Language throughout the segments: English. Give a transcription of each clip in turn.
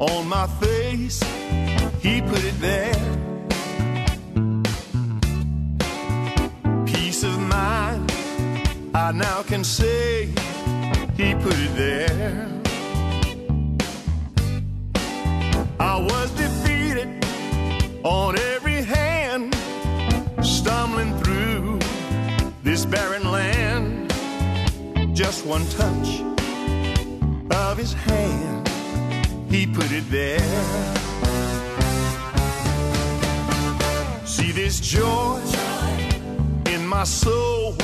on my face. He put it there. Peace of mind, I now can say he put it there. I was defeated on every hand, stumbling through this barren land. Just one touch of his hand, he put it there. See this joy in my soul,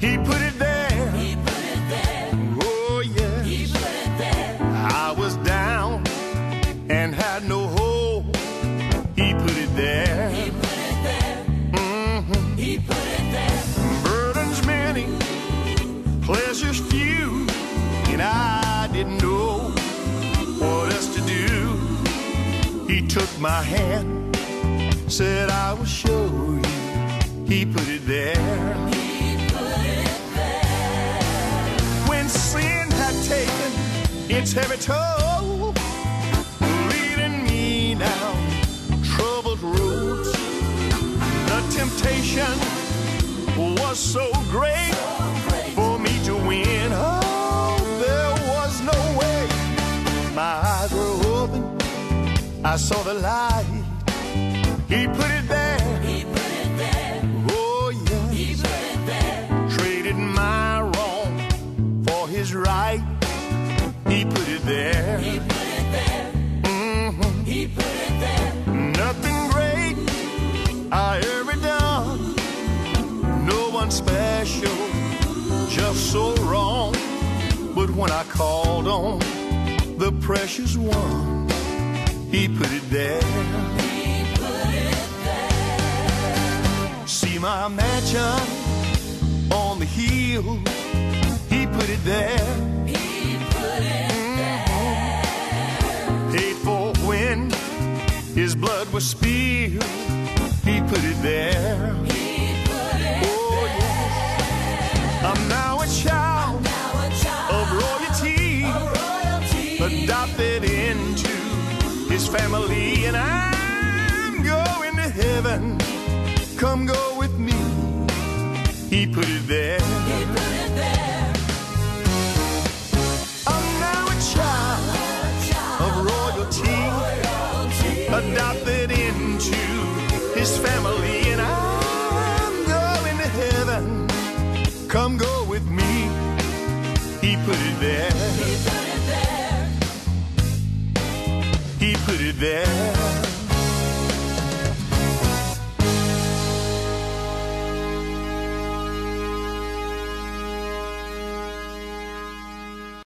he put it there. Oh, yes. I was down and had no hope. He put it there. Mhm. Burdens many, pleasures few, He took my hand, said, I will show you. He put it there. When sin had taken its heavy toll, leading me down troubled roads, the temptation was so great saw the light. He put it there. He put it there. Oh, yes. He put it there. Traded my wrong for his right. He put it there. He put it there. Mm Mhm. He put it there. Nothing great I ever done. No one special, just so wrong. But when I called on the precious one, he put it there. Put it there. See my mansion on the hill, he put it there. He put it there. Paid for when his blood was spilled, he put it there. He put it oh, yes. I'm now a child of royalty, adopted into his family, and I'm going to heaven. Come go with me. He put it there. I'm now a child of royalty, adopted into his family, and I'm going to heaven. Come go with me. He put it there. There.